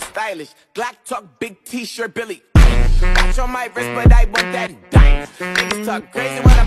stylish. Glock talk, big t-shirt, Billy. Watch on my wrist, but I want that dime. Niggas talk crazy when I'm